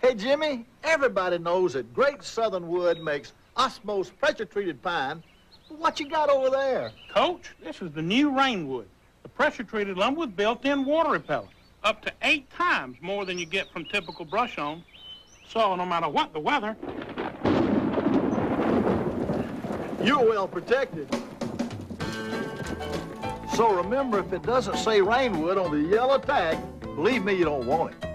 Hey, Jimmy, everybody knows that Great Southern Wood makes Osmose pressure-treated pine. What you got over there? Coach, this is the new Rainwood, the pressure-treated lumber with built-in water repellent. Up to eight times more than you get from typical brush-on. So no matter what the weather, You're well protected. So remember, if it doesn't say Rainwood on the yellow tag, believe me, you don't want it.